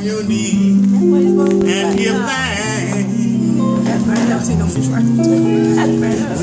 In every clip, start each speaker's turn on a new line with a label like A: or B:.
A: on your knees and give thanks.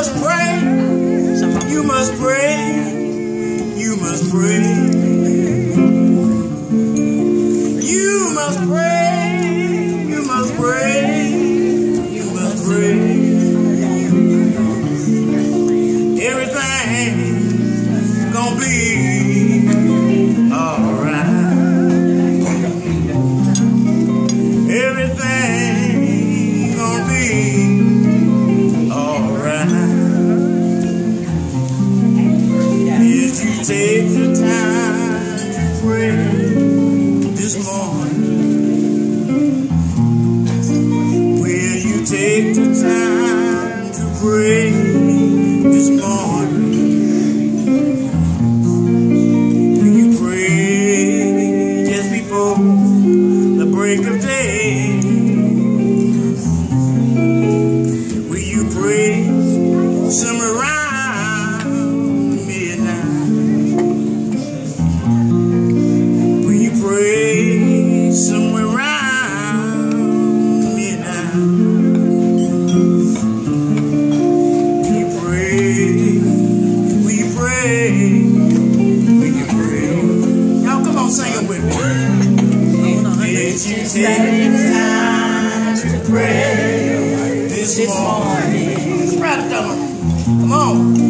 A: Must pray. You must pray. You must pray. You must pray. You must pray. You must pray. Everything gonna be time this morning? Will you take the time to pray this morning? Y'all come on, sing it with me. Did you take time to pray this morning? Come on.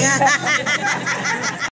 A: Yeah.